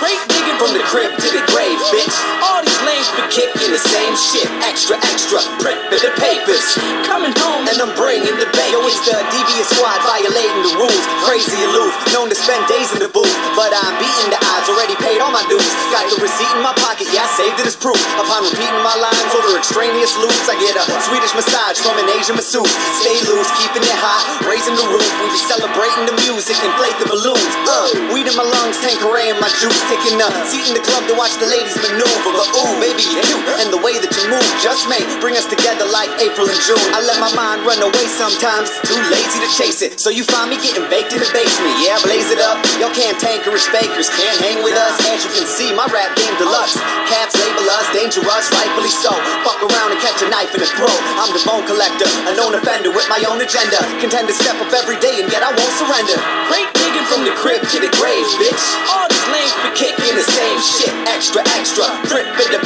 Crate digging from the crib to the grave, bitch. All these lanes be kicking the same shit. Extra, extra, print for the papers. Coming home and I'm bringing the bacon. Yo, it's the devious squad violating the rules. Crazy aloof, known to spend days in the booth. But I'm beating the odds, already paid all my dues. Got the receipt in my pocket, yeah, I saved proof. Upon repeating my lines over extraneous loops, I get a Swedish massage from an Asian masseuse. Stay loose, keeping it hot, raising the roof. We be celebrating the music, inflate the balloons. Uh, weed in my lungs, Tanqueray in my juice, taking a seat in the club to watch the ladies maneuver. But ooh, baby, and the way that you move just may bring us together like April and June. I let my mind run away sometimes, too lazy to chase it. So you find me getting baked in the basement. Yeah, blaze it up. Y'all can't tankerish bakers, can't hang with us. As you can see, my rap game deluxe. Cats label us dangerous, rightfully so. Fuck around and catch a knife in the throat. I'm the bone collector, a known offender with my own agenda. Contend to step up every day and yet I won't surrender. Crate digging from the crib to the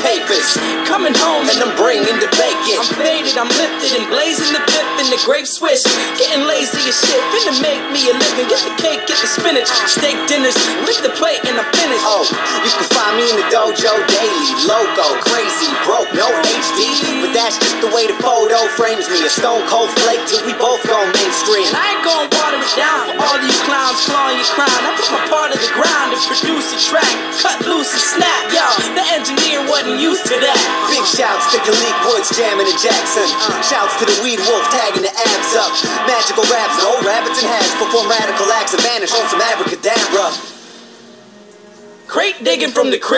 papers. Coming home and I'm bringing the bacon. I'm faded, I'm lifted and blazing the dip in the grape swish. Getting lazy as shit, finna make me a living. Get the cake, get the spinach, steak dinners, lick the plate and I'm finished. Oh, you can find me in the dojo daily, loco, crazy, broke, no HD. But that's just the way the photo frames me. A stone cold flake till we both go mainstream. And I ain't gonna water it down for all you clowns clawing your crown. I put my part of the ground to produce used to that. Big shouts to Galik Woods jamming to Jackson. Shouts to the Weed Wolf tagging the abs up. Magical raps and old rabbits and hats perform radical acts and vanish on some abracadabra. Crate digging from the crib.